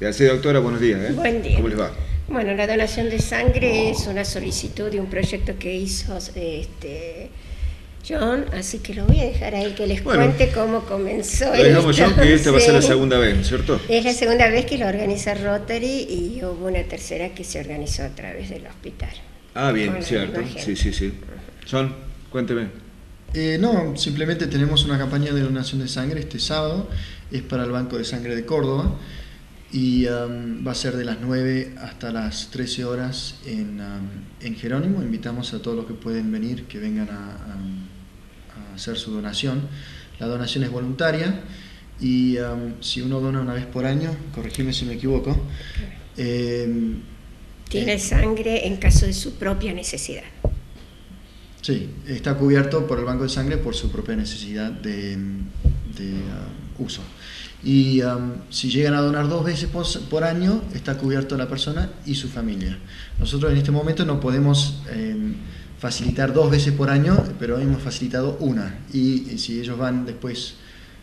Gracias, doctora. Buenos días. ¿eh? Buen día. ¿Cómo les va? Bueno, la donación de sangre es una solicitud de un proyecto que hizo este, John, así que lo voy a dejar ahí que les Bueno. cuente cómo comenzó. Lo dejamos. John, que esta va a ser la segunda vez, ¿cierto? Es la segunda vez que lo organiza Rotary y hubo una tercera que se organizó a través del hospital. Ah, bien, cierto. Sí, sí, sí. John, cuénteme. Eh, no, simplemente tenemos una campaña de donación de sangre este sábado, es para el Banco de Sangre de Córdoba y um, va a ser de las 9 hasta las 13 horas en, um, en Jerónimo. Invitamos a todos los que pueden venir que vengan a, a- a hacer su donación. La donación es voluntaria y um, si uno dona una vez por año, corregime si me equivoco, eh, Tiene eh, sangre en caso de su propia necesidad. Sí, está cubierto por el banco de sangre por su propia necesidad de, de, uh, uso. Y um, si llegan a donar dos veces por, año, está cubierto la persona y su familia. Nosotros en este momento no podemos eh, facilitar dos veces por año, pero hemos facilitado una. Y, y si ellos van después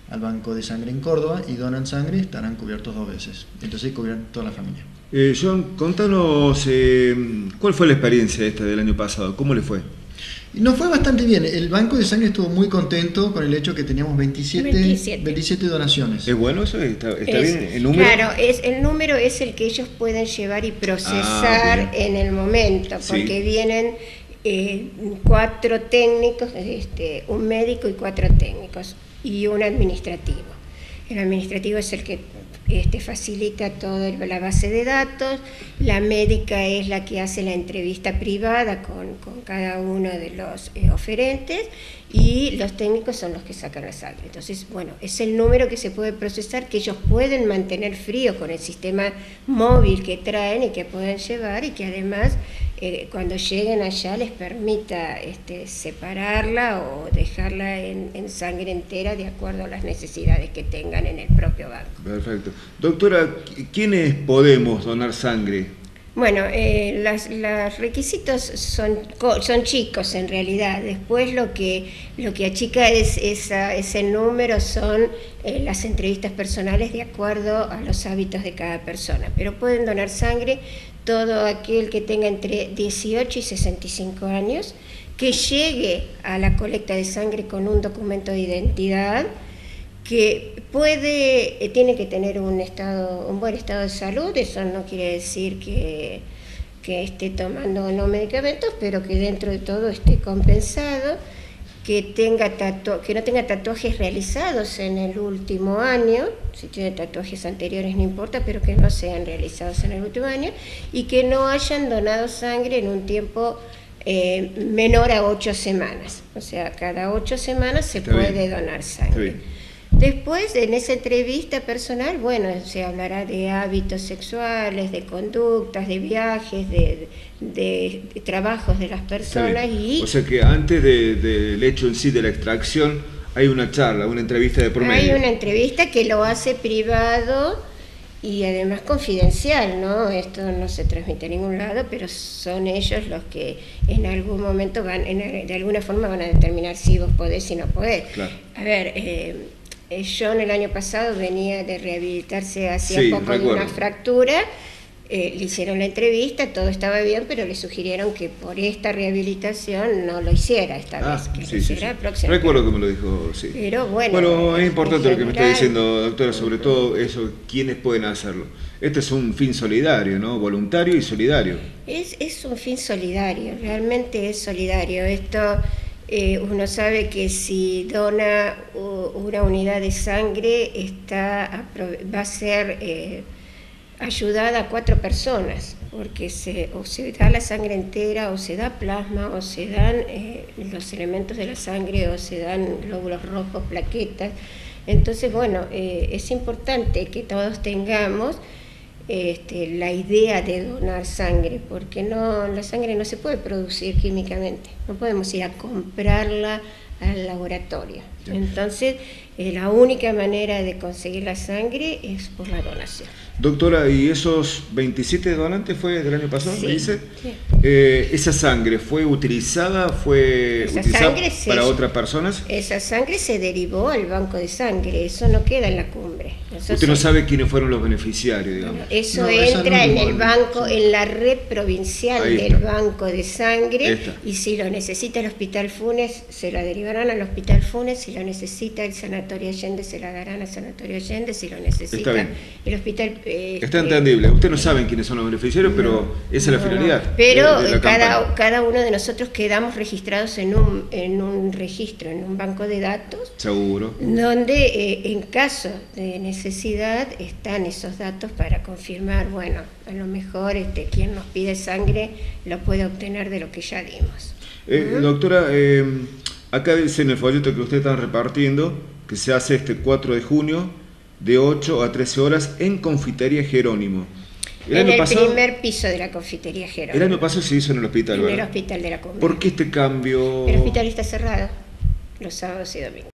al banco de sangre en Córdoba y donan sangre, estarán cubiertos dos veces. Entonces cubrirán toda la familia. Eh, John, contanos eh, cuál fue la experiencia esta del año pasado, ¿cómo le fue? Nos fue bastante bien. El Banco de Sangre estuvo muy contento con el hecho que teníamos 27, 27. 27 donaciones. ¿Es bueno eso? ¿Está, está Es- bien el número? Claro, es, el número es el que ellos pueden llevar y procesar Ah, en el momento, Sí. porque vienen eh, cuatro técnicos, este, un médico y cuatro técnicos, y un administrativo. El administrativo es el que este, facilita toda la base de datos, la médica es la que hace la entrevista privada con, con cada uno de los eh, oferentes y los técnicos son los que sacan la sangre. Entonces, bueno, es el número que se puede procesar, que ellos pueden mantener frío con el sistema móvil que traen y que pueden llevar y que además eh, cuando lleguen allá les permita este, separarla o dejarla en, en sangre entera de acuerdo a las necesidades que tengan en el propio banco. Perfecto. Doctora, ¿qui- ¿quiénes podemos donar sangre? Bueno, eh, las- los requisitos son, son chicos en realidad. Después lo que, lo que achica es, esa- ese número son eh, las entrevistas personales de acuerdo a los hábitos de cada persona. Pero pueden donar sangre todo aquel que tenga entre 18 y 65 años, que llegue a la colecta de sangre con un documento de identidad que puede, eh, tiene que tener un estado, un buen estado de salud, eso no quiere decir que, que esté tomando no medicamentos, pero que dentro de todo esté compensado, que tenga tatu- que no tenga tatuajes realizados en el último año, si tiene tatuajes anteriores no importa, pero que no sean realizados en el último año, y que no hayan donado sangre en un tiempo eh, menor a ocho semanas. O sea, cada ocho semanas se Está puede bien. donar Está sangre. bien. Después, en esa entrevista personal, bueno, se hablará de hábitos sexuales, de conductas, de viajes, de, de- de trabajos de las personas y O sea que antes de- del hecho en sí de la extracción hay una charla, una entrevista de hay promedio. una entrevista que lo hace privado y además confidencial, ¿no? Esto no se transmite a ningún lado, pero son ellos los que en algún momento van, en- de alguna forma van a determinar si vos podés y no podés. Claro. A ver, eh, John el año pasado venía de rehabilitarse hacía Sí, poco de una fractura, eh, le hicieron la entrevista, todo estaba bien, pero le sugirieron que por esta rehabilitación no lo hiciera esta Ah, vez, que lo sí, sí, hiciera sí. próximamente. Recuerdo que me lo dijo, sí. Pero bueno, Bueno, es importante lo que me está diciendo, doctora, sobre todo eso, quiénes pueden hacerlo. Este es un fin solidario, ¿no? Voluntario y solidario. Es, es un fin solidario, realmente es solidario. Esto eh, uno sabe que si dona una unidad de sangre está va a ser eh, ayudada a cuatro personas, porque se, o se da la sangre entera, o se da plasma, o se dan eh, los elementos de la sangre, o se dan glóbulos rojos, plaquetas. Entonces, bueno, eh, es importante que todos tengamos este, la idea de donar sangre, porque no, la sangre no se puede producir químicamente, no podemos ir a comprarla al laboratorio. Entonces, eh, la única manera de conseguir la sangre es por la donación. Doctora, ¿y esos 27 donantes fue del año pasado, Sí, me dice? sí. Eh, ¿Esa sangre fue utilizada, fue Esa utilizada sangre se- para otras personas? Esa sangre se derivó al banco de sangre, eso no queda en la cumbre. Usted no sabe quiénes fueron los beneficiarios, digamos. Eso No, entra no en el banco, en la red provincial del banco de sangre y si lo necesita el Hospital Funes, se la derivarán al Hospital Funes, si lo necesita el Sanatorio Allende, se la darán al Sanatorio Allende, si lo necesita Está bien. el Hospital... eh, Está eh, entendible. Ustedes no saben quiénes son los beneficiarios, pero esa es la finalidad. Pero de- de la cada, uno de nosotros quedamos registrados en un, en un registro, en un banco de datos, Seguro. donde eh, en caso de necesidad están esos datos para confirmar, bueno, a lo mejor este, quien nos pide sangre lo puede obtener de lo que ya dimos. Eh, Doctora, eh, acá dice en el folleto que usted está repartiendo que se hace este 4 de junio de 8 a 13 horas en Confitería Jerónimo. El en el pasado, primer piso de la confitería el Jerónimo, año pasado se hizo en el hospital, en el ¿verdad? hospital de la Cumbre. ¿Por qué este cambio? El hospital está cerrado los sábados y domingos.